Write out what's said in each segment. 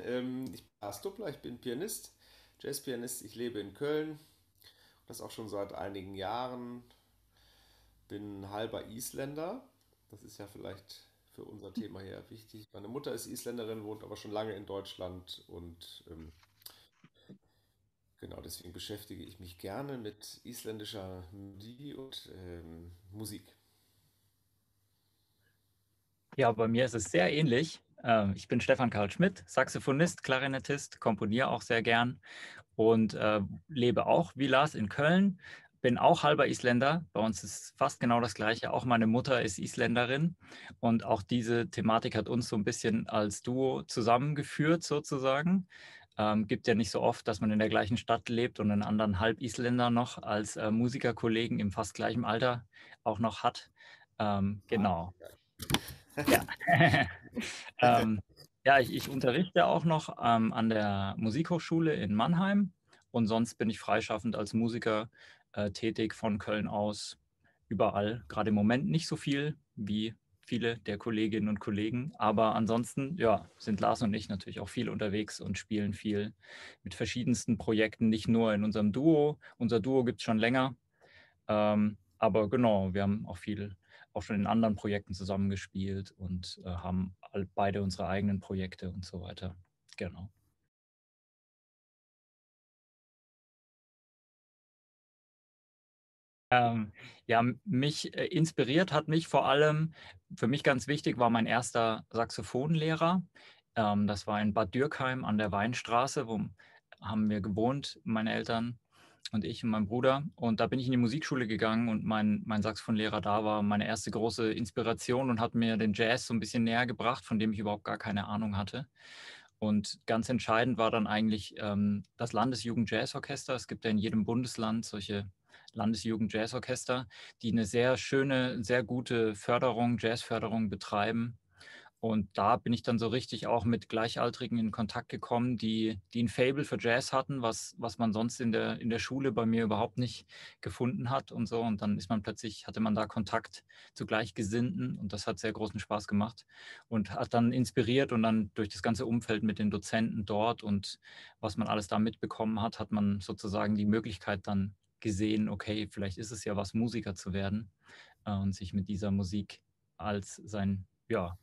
Ähm, ich bin Lars Duppler, ich bin Pianist, Jazzpianist. Ich lebe in Köln, das auch schon seit einigen Jahren. Bin halber Isländer. Das ist ja vielleicht für unser Thema hier wichtig. Meine Mutter ist Isländerin, wohnt aber schon lange in Deutschland und ähm, genau deswegen beschäftige ich mich gerne mit isländischer Melodie und ähm, Musik. Ja, bei mir ist es sehr ähnlich. Ähm, ich bin Stefan Karl Schmidt, Saxophonist, Klarinettist, komponiere auch sehr gern und äh, lebe auch wie Lars in Köln. Bin auch halber Isländer. Bei uns ist fast genau das Gleiche. Auch meine Mutter ist Isländerin. Und auch diese Thematik hat uns so ein bisschen als Duo zusammengeführt, sozusagen. Ähm, gibt ja nicht so oft, dass man in der gleichen Stadt lebt und einen anderen Halb-Isländer noch als äh, Musikerkollegen im fast gleichen Alter auch noch hat. Ähm, genau. Ja. ähm, ja, ich, ich, unterrichte auch noch ähm, an der Musikhochschule in Mannheim und sonst bin ich freischaffend als Musiker äh, tätig von Köln aus überall. Gerade im Moment nicht so viel wie viele der Kolleginnen und Kollegen, aber ansonsten ja, sind Lars und ich natürlich auch viel unterwegs und spielen viel mit verschiedensten Projekten, nicht nur in unserem Duo. Unser Duo gibt es schon länger, ähm, aber genau, wir haben auch viel auch schon in anderen Projekten zusammengespielt und äh, haben beide unsere eigenen Projekte und so weiter. Genau. Ähm, ja, mich äh, inspiriert hat mich vor allem, für mich ganz wichtig war mein erster Saxophonlehrer. Ähm, das war in Bad Dürkheim an der Weinstraße, wo haben wir gewohnt, meine Eltern und ich und mein Bruder. Und da bin ich in die Musikschule gegangen und mein, mein Saxophonlehrer da war meine erste große Inspiration und hat mir den Jazz so ein bisschen näher gebracht, von dem ich überhaupt gar keine Ahnung hatte. Und ganz entscheidend war dann eigentlich ähm, das Landesjugend-Jazzorchester. Es gibt ja in jedem Bundesland solche Landesjugend-Jazzorchester, die eine sehr schöne, sehr gute Förderung, Jazzförderung betreiben und da bin ich dann so richtig auch mit Gleichaltrigen in Kontakt gekommen, die, die ein Fable für Jazz hatten, was, was man sonst in der, in der Schule bei mir überhaupt nicht gefunden hat und so. Und dann ist man plötzlich, hatte man da Kontakt zu Gleichgesinnten und das hat sehr großen Spaß gemacht und hat dann inspiriert und dann durch das ganze Umfeld mit den Dozenten dort und was man alles da mitbekommen hat, hat man sozusagen die Möglichkeit dann gesehen, okay, vielleicht ist es ja was, Musiker zu werden äh, und sich mit dieser Musik als sein, ja,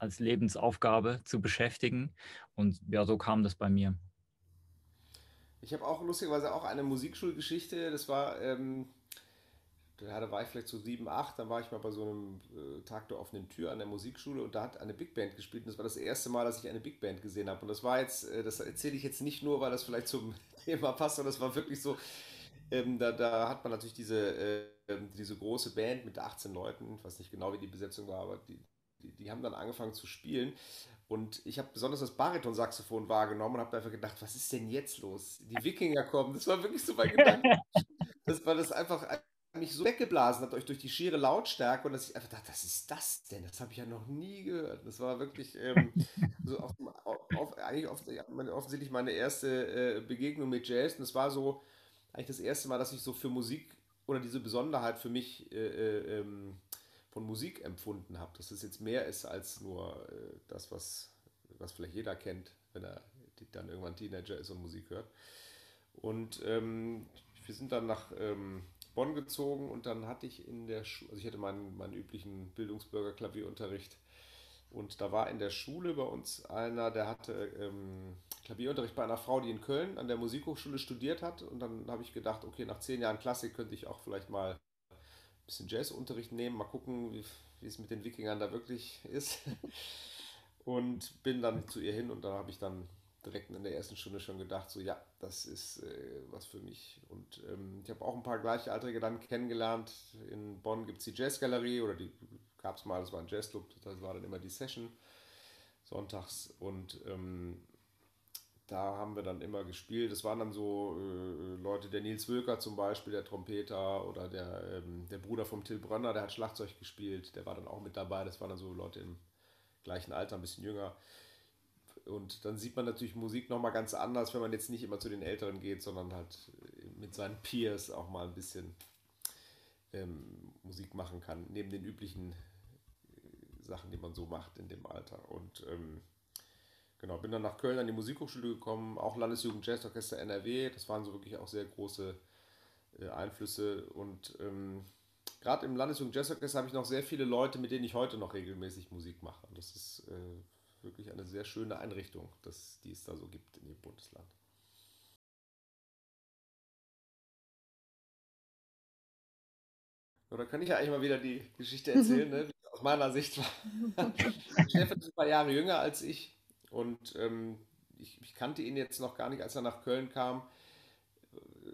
als Lebensaufgabe zu beschäftigen. Und ja, so kam das bei mir. Ich habe auch lustigerweise auch eine Musikschulgeschichte. Das war, ähm, da war ich vielleicht so sieben, acht. Dann war ich mal bei so einem äh, Tag der offenen Tür an der Musikschule und da hat eine Big Band gespielt. Und das war das erste Mal, dass ich eine Big Band gesehen habe. Und das war jetzt, äh, das erzähle ich jetzt nicht nur, weil das vielleicht zum Thema passt, sondern das war wirklich so. Ähm, da, da, hat man natürlich diese, äh, diese große Band mit 18 Leuten, ich weiß nicht genau, wie die Besetzung war, aber die, die, die haben dann angefangen zu spielen. Und ich habe besonders das Baritonsaxophon wahrgenommen und habe einfach gedacht, was ist denn jetzt los? Die Wikinger kommen. Das war wirklich so mein Gedanke. das war das einfach mich so weggeblasen hat, euch durch die schiere Lautstärke und dass ich einfach dachte, was ist das denn? Das habe ich ja noch nie gehört. Das war wirklich ähm, so auf, auf, eigentlich offensichtlich meine erste äh, Begegnung mit Jazz. Und es war so eigentlich das erste Mal, dass ich so für Musik oder diese Besonderheit für mich äh, äh, ähm, von Musik empfunden habe. Dass es jetzt mehr ist als nur äh, das, was, was vielleicht jeder kennt, wenn er dann irgendwann Teenager ist und Musik hört. Und ähm, wir sind dann nach ähm, Bonn gezogen und dann hatte ich in der Schule, also ich hatte meinen, meinen üblichen Bildungsbürger-Klavierunterricht und da war in der Schule bei uns einer, der hatte ähm, Klavierunterricht bei einer Frau, die in Köln an der Musikhochschule studiert hat. Und dann habe ich gedacht, okay, nach zehn Jahren Klassik könnte ich auch vielleicht mal bisschen Jazzunterricht nehmen, mal gucken, wie, wie es mit den Wikingern da wirklich ist. Und bin dann zu ihr hin und da habe ich dann direkt in der ersten Stunde schon gedacht, so ja, das ist äh, was für mich. Und ähm, ich habe auch ein paar Gleichaltrige dann kennengelernt. In Bonn gibt es die Jazzgalerie oder die gab es mal, das war ein Jazzclub, das war dann immer die Session sonntags. Und ähm, da haben wir dann immer gespielt. Es waren dann so äh, Leute, der Nils Wölker zum Beispiel, der Trompeter oder der, ähm, der Bruder vom Till Brönner, der hat Schlagzeug gespielt, der war dann auch mit dabei. Das waren dann so Leute im gleichen Alter, ein bisschen jünger. Und dann sieht man natürlich Musik nochmal ganz anders, wenn man jetzt nicht immer zu den Älteren geht, sondern halt mit seinen Peers auch mal ein bisschen ähm, Musik machen kann, neben den üblichen äh, Sachen, die man so macht in dem Alter. Und ähm, genau, bin dann nach Köln an die Musikhochschule gekommen, auch Landesjugend Jazzorchester NRW. Das waren so wirklich auch sehr große äh, Einflüsse. Und ähm, gerade im Landesjugend Jazzorchester habe ich noch sehr viele Leute, mit denen ich heute noch regelmäßig Musik mache. Und das ist äh, wirklich eine sehr schöne Einrichtung, dass, die es da so gibt in dem Bundesland. Oder kann ich ja eigentlich mal wieder die Geschichte erzählen, ne? aus meiner Sicht war. Stefan ist ein paar Jahre jünger als ich und ähm, ich, ich, kannte ihn jetzt noch gar nicht, als er nach Köln kam,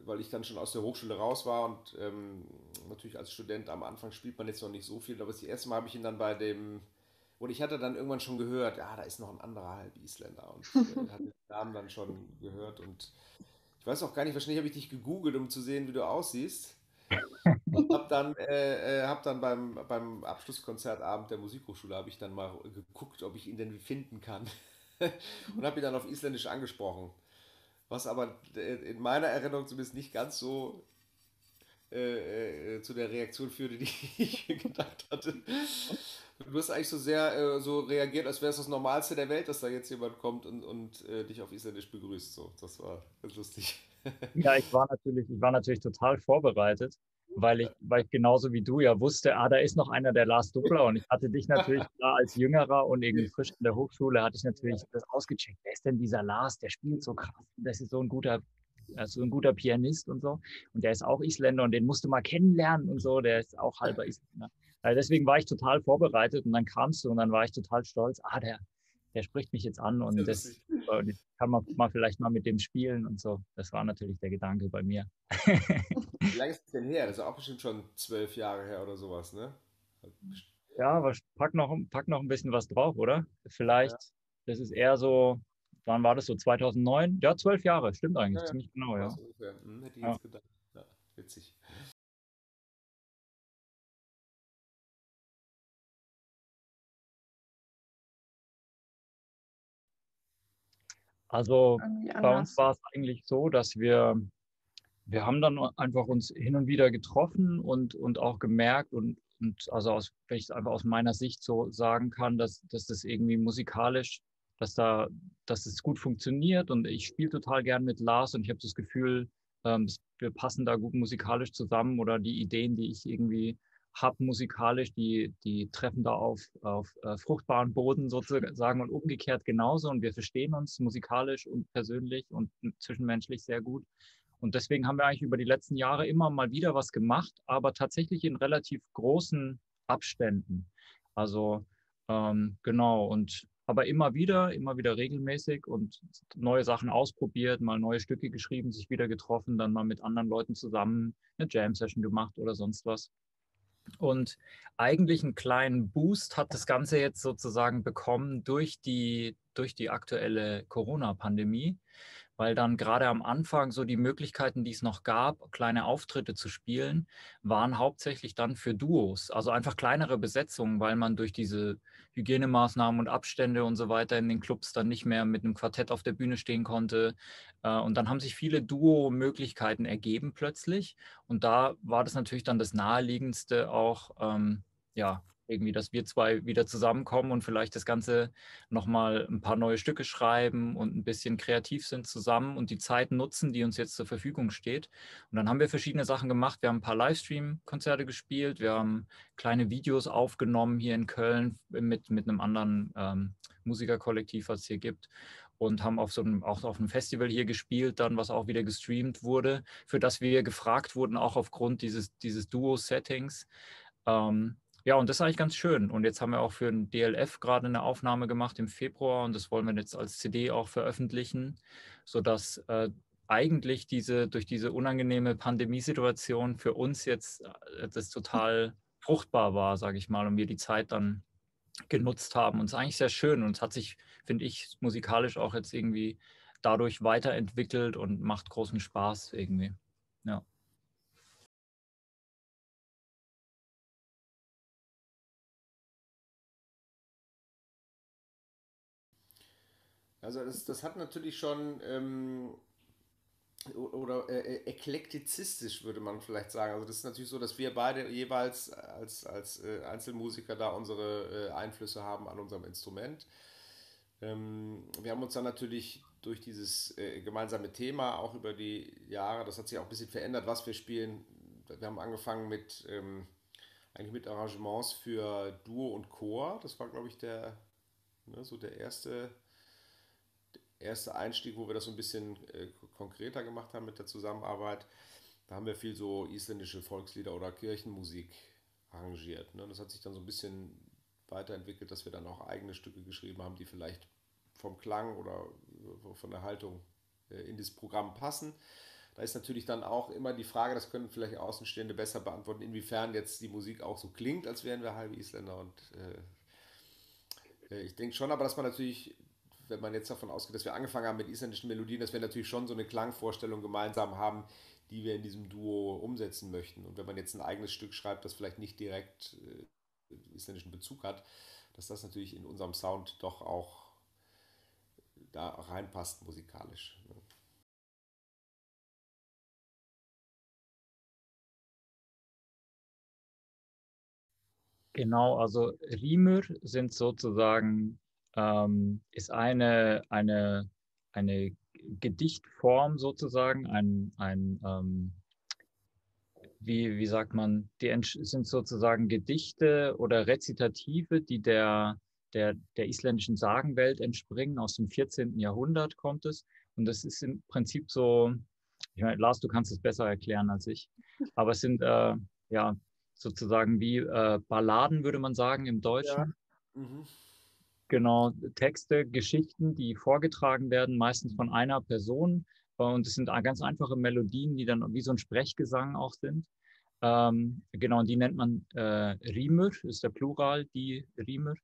weil ich dann schon aus der Hochschule raus war und ähm, natürlich als Student am Anfang spielt man jetzt noch nicht so viel, aber das erste Mal habe ich ihn dann bei dem, und ich hatte dann irgendwann schon gehört, ja, da ist noch ein anderer halb Isländer und äh, hatte den Namen dann schon gehört und ich weiß auch gar nicht, wahrscheinlich habe ich dich gegoogelt, um zu sehen, wie du aussiehst. Und hab dann, äh, äh, hab dann beim, beim Abschlusskonzertabend der Musikhochschule habe ich dann mal geguckt, ob ich ihn denn finden kann. und habe ihn dann auf Isländisch angesprochen. Was aber äh, in meiner Erinnerung zumindest nicht ganz so äh, äh, zu der Reaktion führte, die ich gedacht hatte. Du hast eigentlich so sehr äh, so reagiert, als wäre es das Normalste der Welt, dass da jetzt jemand kommt und, und dich auf Isländisch begrüßt. So, das war ganz lustig. Ja, ich war natürlich, ich war natürlich total vorbereitet, weil ich, weil ich genauso wie du ja wusste, ah, da ist noch einer der Lars Dupler und ich hatte dich natürlich da als Jüngerer und irgendwie frisch in der Hochschule hatte ich natürlich das ausgecheckt. Wer ist denn dieser Lars? Der spielt so krass. Das ist so ein guter, also ein guter Pianist und so. Und der ist auch Isländer und den musst du mal kennenlernen und so. Der ist auch halber Isländer. Also deswegen war ich total vorbereitet und dann kamst du und dann war ich total stolz. Ah, der, der spricht mich jetzt an und das, ich kann man mal vielleicht mal mit dem spielen und so. Das war natürlich der Gedanke bei mir. Wie lange ist das denn her? Das ist auch bestimmt schon zwölf Jahre her oder sowas, ne? Ja, aber pack noch, pack noch ein bisschen was drauf, oder? Vielleicht, ja. das ist eher so, wann war das so? 2009? Ja, zwölf Jahre, stimmt eigentlich, ja, ja. ziemlich genau, ja. Hm, hätte ich jetzt gedacht. Ja, witzig. Also bei uns war es eigentlich so, dass wir, wir haben dann einfach uns hin und wieder getroffen und, und auch gemerkt und, und also aus, wenn ich es einfach aus meiner Sicht so sagen kann, dass, dass das irgendwie musikalisch, dass da, dass es gut funktioniert und ich spiele total gern mit Lars und ich habe das Gefühl, ähm, wir passen da gut musikalisch zusammen oder die Ideen, die ich irgendwie habe musikalisch, die, die treffen da auf, auf äh, fruchtbaren Boden sozusagen und umgekehrt genauso. Und wir verstehen uns musikalisch und persönlich und zwischenmenschlich sehr gut. Und deswegen haben wir eigentlich über die letzten Jahre immer mal wieder was gemacht, aber tatsächlich in relativ großen Abständen. Also ähm, genau, und aber immer wieder, immer wieder regelmäßig und neue Sachen ausprobiert, mal neue Stücke geschrieben, sich wieder getroffen, dann mal mit anderen Leuten zusammen eine Jam-Session gemacht oder sonst was. Und eigentlich einen kleinen Boost hat das Ganze jetzt sozusagen bekommen durch die, durch die aktuelle Corona-Pandemie weil dann gerade am Anfang so die Möglichkeiten, die es noch gab, kleine Auftritte zu spielen, waren hauptsächlich dann für Duos, also einfach kleinere Besetzungen, weil man durch diese Hygienemaßnahmen und Abstände und so weiter in den Clubs dann nicht mehr mit einem Quartett auf der Bühne stehen konnte. Äh, und dann haben sich viele Duo-Möglichkeiten ergeben plötzlich. Und da war das natürlich dann das naheliegendste auch, ähm, ja, irgendwie, dass wir zwei wieder zusammenkommen und vielleicht das Ganze nochmal ein paar neue Stücke schreiben und ein bisschen kreativ sind zusammen und die Zeit nutzen, die uns jetzt zur Verfügung steht. Und dann haben wir verschiedene Sachen gemacht. Wir haben ein paar Livestream-Konzerte gespielt, wir haben kleine Videos aufgenommen hier in Köln mit, mit einem anderen ähm, Musikerkollektiv, was es hier gibt und haben auf so einem, auch auf einem Festival hier gespielt, dann was auch wieder gestreamt wurde, für das wir gefragt wurden, auch aufgrund dieses, dieses Duo-Settings. Ähm, ja, und das ist eigentlich ganz schön. Und jetzt haben wir auch für ein DLF gerade eine Aufnahme gemacht im Februar und das wollen wir jetzt als CD auch veröffentlichen, sodass äh, eigentlich diese durch diese unangenehme Pandemiesituation für uns jetzt äh, das total fruchtbar war, sage ich mal, und wir die Zeit dann genutzt haben. Und es ist eigentlich sehr schön und es hat sich, finde ich, musikalisch auch jetzt irgendwie dadurch weiterentwickelt und macht großen Spaß irgendwie. Ja. Also das, das hat natürlich schon ähm, oder äh, äh, eklektizistisch würde man vielleicht sagen. Also das ist natürlich so, dass wir beide jeweils als, als äh, Einzelmusiker da unsere äh, Einflüsse haben an unserem Instrument. Ähm, wir haben uns dann natürlich durch dieses äh, gemeinsame Thema auch über die Jahre, das hat sich auch ein bisschen verändert, was wir spielen. Wir haben angefangen mit ähm, eigentlich mit Arrangements für Duo und Chor. Das war, glaube ich, der ne, so der erste, erste Einstieg, wo wir das so ein bisschen äh, konkreter gemacht haben mit der Zusammenarbeit. Da haben wir viel so isländische Volkslieder oder Kirchenmusik arrangiert. Ne? Das hat sich dann so ein bisschen weiterentwickelt, dass wir dann auch eigene Stücke geschrieben haben, die vielleicht vom Klang oder von der Haltung äh, in das Programm passen. Da ist natürlich dann auch immer die Frage, das können vielleicht Außenstehende besser beantworten, inwiefern jetzt die Musik auch so klingt, als wären wir halbe Isländer. Und äh, äh, ich denke schon, aber dass man natürlich, wenn man jetzt davon ausgeht, dass wir angefangen haben mit isländischen Melodien, dass wir natürlich schon so eine Klangvorstellung gemeinsam haben, die wir in diesem Duo umsetzen möchten. Und wenn man jetzt ein eigenes Stück schreibt, das vielleicht nicht direkt äh, isländischen Bezug hat, dass das natürlich in unserem Sound doch auch da reinpasst musikalisch. Ne? Genau, also Rimur sind sozusagen, ähm, ist eine, eine, eine Gedichtform sozusagen, ein, ein ähm, wie, wie sagt man, die sind sozusagen Gedichte oder Rezitative, die der, der, der isländischen Sagenwelt entspringen. Aus dem 14. Jahrhundert kommt es. Und das ist im Prinzip so, ich meine, Lars, du kannst es besser erklären als ich, aber es sind äh, ja sozusagen wie äh, Balladen, würde man sagen, im Deutschen. Ja. Mhm. Genau, Texte, Geschichten, die vorgetragen werden, meistens von einer Person. Und es sind ganz einfache Melodien, die dann wie so ein Sprechgesang auch sind. Ähm, genau, und die nennt man äh, Rimur, ist der Plural, die Rimur.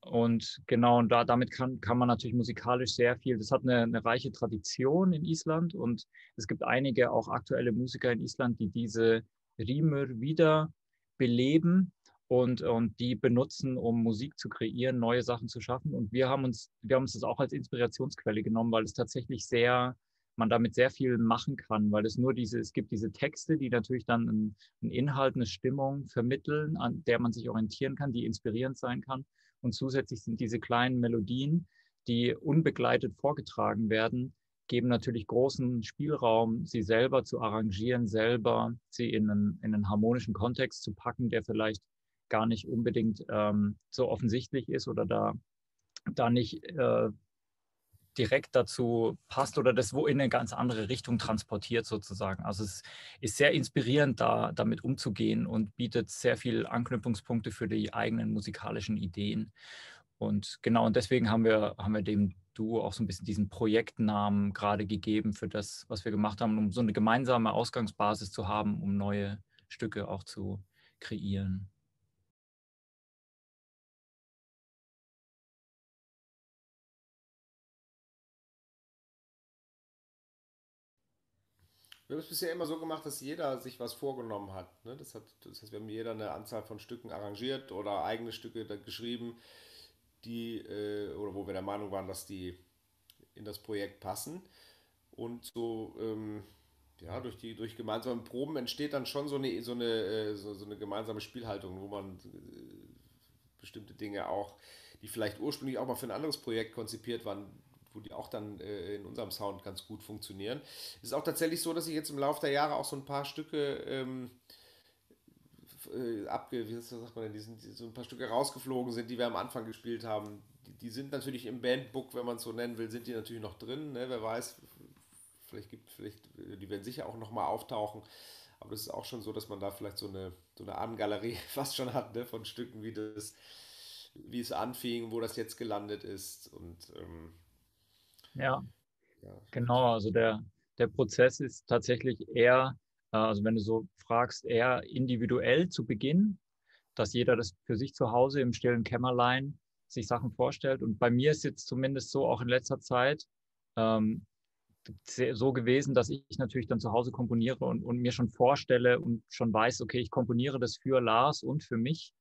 Und genau, und da, damit kann, kann man natürlich musikalisch sehr viel, das hat eine, eine reiche Tradition in Island und es gibt einige auch aktuelle Musiker in Island, die diese Rimur wieder beleben und, und die benutzen, um Musik zu kreieren, neue Sachen zu schaffen. Und wir haben uns, wir haben uns das auch als Inspirationsquelle genommen, weil es tatsächlich sehr, man damit sehr viel machen kann, weil es nur diese, es gibt diese Texte, die natürlich dann einen, einen Inhalt, eine Stimmung vermitteln, an der man sich orientieren kann, die inspirierend sein kann. Und zusätzlich sind diese kleinen Melodien, die unbegleitet vorgetragen werden, geben natürlich großen Spielraum, sie selber zu arrangieren, selber sie in einen, in einen harmonischen Kontext zu packen, der vielleicht gar nicht unbedingt ähm, so offensichtlich ist oder da, da nicht äh, direkt dazu passt oder das wo in eine ganz andere Richtung transportiert sozusagen. Also es ist sehr inspirierend, da damit umzugehen und bietet sehr viele Anknüpfungspunkte für die eigenen musikalischen Ideen. Und genau, und deswegen haben wir, haben wir dem Duo auch so ein bisschen diesen Projektnamen gerade gegeben für das, was wir gemacht haben, um so eine gemeinsame Ausgangsbasis zu haben, um neue Stücke auch zu kreieren. Wir haben es bisher immer so gemacht, dass jeder sich was vorgenommen hat. Ne? Das, hat das heißt, wir haben jeder eine Anzahl von Stücken arrangiert oder eigene Stücke geschrieben, die, äh, oder wo wir der Meinung waren, dass die in das Projekt passen. Und so, ähm, ja, durch die durch gemeinsame Proben entsteht dann schon so eine, so eine, äh, so, so, eine gemeinsame Spielhaltung, wo man äh, bestimmte Dinge auch, die vielleicht ursprünglich auch mal für ein anderes Projekt konzipiert waren, wo die auch dann äh, in unserem Sound ganz gut funktionieren. Es ist auch tatsächlich so, dass ich jetzt im Laufe der Jahre auch so ein paar Stücke ähm, äh, abge, wie sagt man denn, die sind, die so ein paar Stücke rausgeflogen sind, die wir am Anfang gespielt haben. Die, die sind natürlich im Bandbook, wenn man es so nennen will, sind die natürlich noch drin. Ne? Wer weiß, vielleicht gibt, vielleicht, die werden sicher auch nochmal auftauchen. Aber das ist auch schon so, dass man da vielleicht so eine, so eine Ahnengalerie fast schon hat, ne? von Stücken, wie das, wie es anfing, wo das jetzt gelandet ist. Und ähm, ja. ja, genau, also der, der Prozess ist tatsächlich eher äh, also wenn du so fragst, eher individuell zu Beginn, dass jeder das für sich zu Hause im stillen Kämmerlein sich Sachen vorstellt. Und bei mir ist jetzt zumindest so auch in letzter Zeit ähm, so gewesen, dass ich natürlich dann zu Hause komponiere und, und mir schon vorstelle und schon weiß, okay, ich komponiere das für Lars und für mich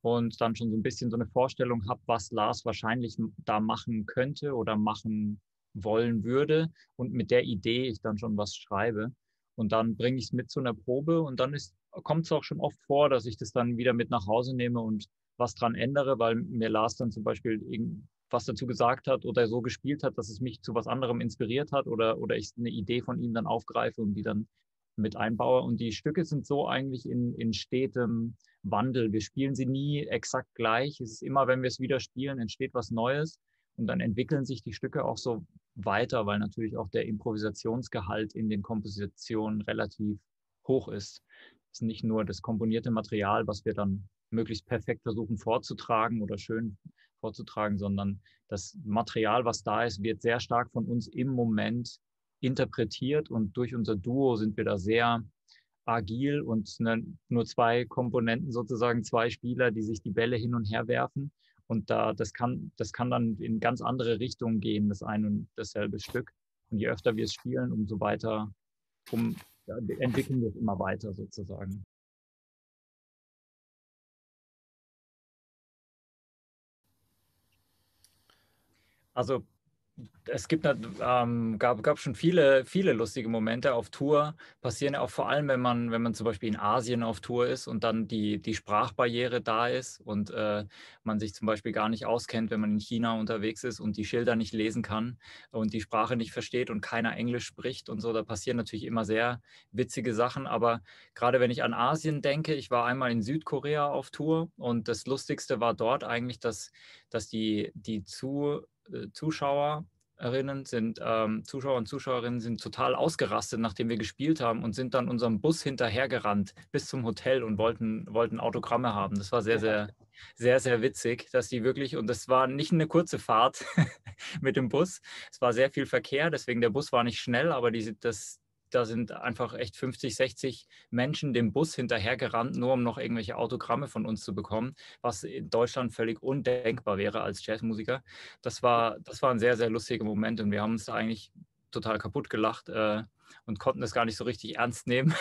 und dann schon so ein bisschen so eine Vorstellung habe, was Lars wahrscheinlich da machen könnte oder machen wollen würde und mit der Idee ich dann schon was schreibe. Und dann bringe ich es mit zu einer Probe und dann kommt es auch schon oft vor, dass ich das dann wieder mit nach Hause nehme und was dran ändere, weil mir Lars dann zum Beispiel was dazu gesagt hat oder so gespielt hat, dass es mich zu was anderem inspiriert hat oder, oder ich eine Idee von ihm dann aufgreife und die dann mit einbaue. Und die Stücke sind so eigentlich in, in stetem Wandel. Wir spielen sie nie exakt gleich. Es ist immer, wenn wir es wieder spielen, entsteht was Neues. Und dann entwickeln sich die Stücke auch so weiter, weil natürlich auch der Improvisationsgehalt in den Kompositionen relativ hoch ist. Es ist nicht nur das komponierte Material, was wir dann möglichst perfekt versuchen vorzutragen oder schön vorzutragen, sondern das Material, was da ist, wird sehr stark von uns im Moment interpretiert und durch unser Duo sind wir da sehr agil und ne, nur zwei Komponenten sozusagen, zwei Spieler, die sich die Bälle hin und her werfen. Und da, das kann, das kann dann in ganz andere Richtungen gehen, das ein und dasselbe Stück. Und je öfter wir es spielen, umso weiter um, ja, entwickeln wir es immer weiter sozusagen. Also es gibt, ähm, gab, gab schon viele, viele lustige Momente auf Tour. Passieren auch vor allem, wenn man, wenn man zum Beispiel in Asien auf Tour ist und dann die, die Sprachbarriere da ist und äh, man sich zum Beispiel gar nicht auskennt, wenn man in China unterwegs ist und die Schilder nicht lesen kann und die Sprache nicht versteht und keiner Englisch spricht und so. Da passieren natürlich immer sehr witzige Sachen. Aber gerade wenn ich an Asien denke, ich war einmal in Südkorea auf Tour und das Lustigste war dort eigentlich, dass, dass die, die zu äh, Zuschauerinnen sind, ähm, Zuschauer und Zuschauerinnen sind total ausgerastet, nachdem wir gespielt haben und sind dann unserem Bus hinterhergerannt bis zum Hotel und wollten, wollten Autogramme haben. Das war sehr, sehr, sehr, sehr witzig, dass die wirklich, und das war nicht eine kurze Fahrt mit dem Bus, es war sehr viel Verkehr, deswegen der Bus war nicht schnell, aber die, das, da sind einfach echt 50, 60 Menschen dem Bus hinterhergerannt, nur um noch irgendwelche Autogramme von uns zu bekommen, was in Deutschland völlig undenkbar wäre als Jazzmusiker. Das war, das war ein sehr, sehr lustiger Moment und wir haben uns da eigentlich total kaputt gelacht äh, und konnten das gar nicht so richtig ernst nehmen.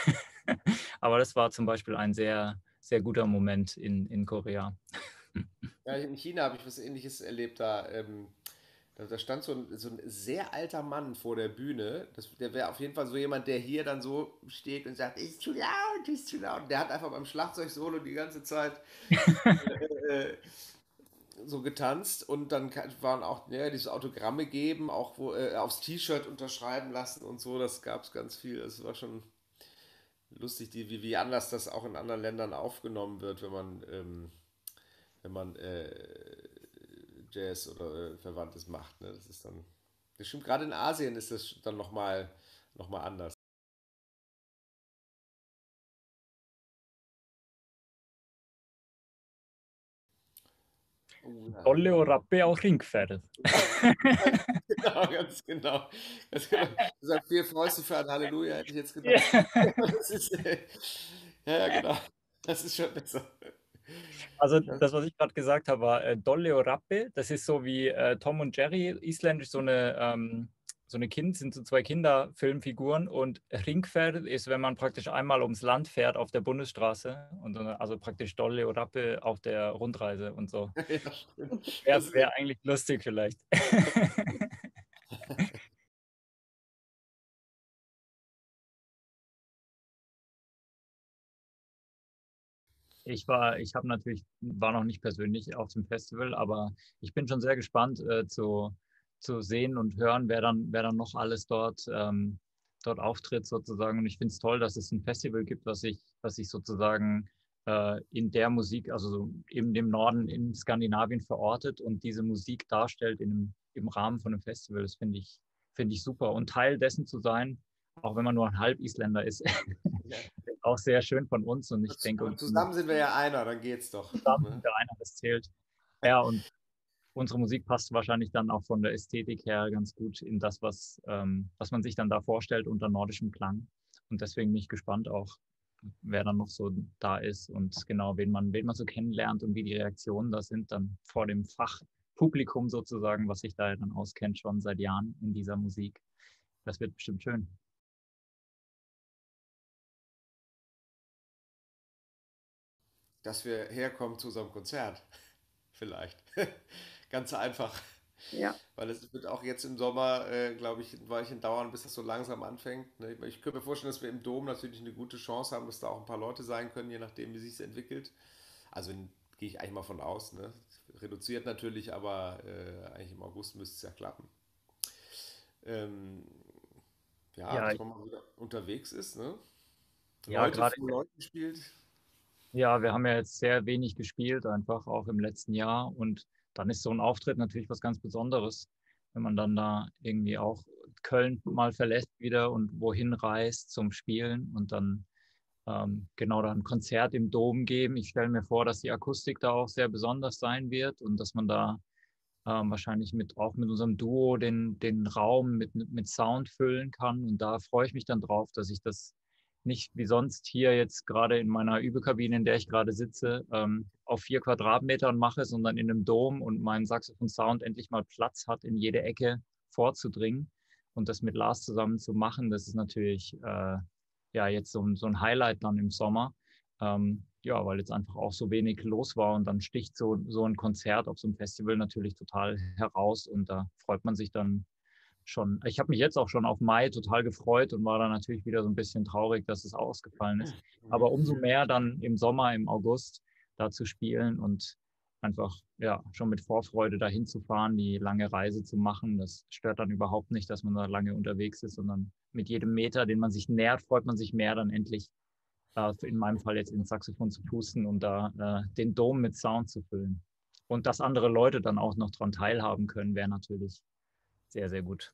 Aber das war zum Beispiel ein sehr, sehr guter Moment in, in Korea. Ja, in China habe ich was Ähnliches erlebt. Da ähm, da, da stand so ein, so ein sehr alter Mann vor der Bühne. Das, der wäre auf jeden Fall so jemand, der hier dann so steht und sagt, ist zu laut, ist zu laut. Der hat einfach beim Schlagzeug-Solo die ganze Zeit äh, äh, so getanzt und dann waren auch ja, diese Autogramme geben, auch wo, äh, aufs T-Shirt unterschreiben lassen und so. Das gab es ganz viel. Es war schon lustig, die, wie, wie anders das auch in anderen Ländern aufgenommen wird, wenn man, ähm, wenn man äh, Jazz oder äh, Verwandtes macht. Ne? Das ist dann. Das stimmt, gerade in Asien ist das dann nochmal noch mal anders. Oh, ja. Olle och Rappe auch Ringpferd. genau, ganz genau. Du sagst vier Fäuste für ein Halleluja, hätte ich jetzt gedacht. das ist, äh, ja, ja, genau. Das ist schon besser. Also das, was ich gerade gesagt habe, war äh, Dolle o Rappe. Das ist so wie äh, Tom und Jerry, isländisch so eine, ähm, so eine Kind, sind so zwei Kinderfilmfiguren und Ringfährt ist, wenn man praktisch einmal ums Land fährt auf der Bundesstraße und also praktisch Dolle o Rappe auf der Rundreise und so. Ja, Wäre wär eigentlich lustig vielleicht. Ich war, ich habe natürlich, war noch nicht persönlich auf dem Festival, aber ich bin schon sehr gespannt äh, zu, zu sehen und hören, wer dann, wer dann noch alles dort, ähm, dort auftritt sozusagen. Und ich finde es toll, dass es ein Festival gibt, was sich, was sich sozusagen äh, in der Musik, also so in dem Norden in Skandinavien verortet und diese Musik darstellt in im Rahmen von einem Festival. Das finde ich, finde ich super. Und Teil dessen zu sein, auch wenn man nur ein Halb-Isländer ist. auch sehr schön von uns. Und ich das denke. Zusammen sind wir ja einer, dann geht's doch. Zusammen ne? sind wir einer, das zählt. Ja, und unsere Musik passt wahrscheinlich dann auch von der Ästhetik her ganz gut in das, was, ähm, was man sich dann da vorstellt unter nordischem Klang. Und deswegen bin ich gespannt auch, wer dann noch so da ist und genau, wen man, wen man so kennenlernt und wie die Reaktionen da sind, dann vor dem Fachpublikum sozusagen, was sich da dann auskennt, schon seit Jahren in dieser Musik. Das wird bestimmt schön. Dass wir herkommen zu unserem Konzert. Vielleicht. Ganz einfach. Ja. Weil es wird auch jetzt im Sommer, äh, glaube ich, ein Weilchen dauern, bis das so langsam anfängt. Ne? Ich könnte mir vorstellen, dass wir im Dom natürlich eine gute Chance haben, dass da auch ein paar Leute sein können, je nachdem, wie sich es entwickelt. Also gehe ich eigentlich mal von aus. Ne? reduziert natürlich, aber äh, eigentlich im August müsste es ja klappen. Ähm, ja, Ja, dass man mal wieder unterwegs ist, ne? ja, Leute gerade vor Leuten spielt. Ja, wir haben ja jetzt sehr wenig gespielt, einfach auch im letzten Jahr. Und dann ist so ein Auftritt natürlich was ganz Besonderes, wenn man dann da irgendwie auch Köln mal verlässt wieder und wohin reist zum Spielen und dann ähm, genau da ein Konzert im Dom geben. Ich stelle mir vor, dass die Akustik da auch sehr besonders sein wird und dass man da ähm, wahrscheinlich mit, auch mit unserem Duo den, den Raum mit, mit Sound füllen kann. Und da freue ich mich dann drauf, dass ich das nicht wie sonst hier jetzt gerade in meiner Übekabine, in der ich gerade sitze, ähm, auf vier Quadratmetern mache, sondern in einem Dom und mein Saxophon-Sound endlich mal Platz hat, in jede Ecke vorzudringen. Und das mit Lars zusammen zu machen, das ist natürlich äh, ja jetzt so, so ein Highlight dann im Sommer. Ähm, ja, weil jetzt einfach auch so wenig los war und dann sticht so, so ein Konzert auf so einem Festival natürlich total heraus und da freut man sich dann schon. Ich habe mich jetzt auch schon auf Mai total gefreut und war dann natürlich wieder so ein bisschen traurig, dass es ausgefallen ist. Aber umso mehr dann im Sommer, im August da zu spielen und einfach ja schon mit Vorfreude dahin zu fahren, die lange Reise zu machen. Das stört dann überhaupt nicht, dass man da lange unterwegs ist, sondern mit jedem Meter, den man sich nähert, freut man sich mehr, dann endlich äh, in meinem Fall jetzt ins Saxophon zu pusten und da äh, den Dom mit Sound zu füllen. Und dass andere Leute dann auch noch daran teilhaben können, wäre natürlich sehr, sehr gut.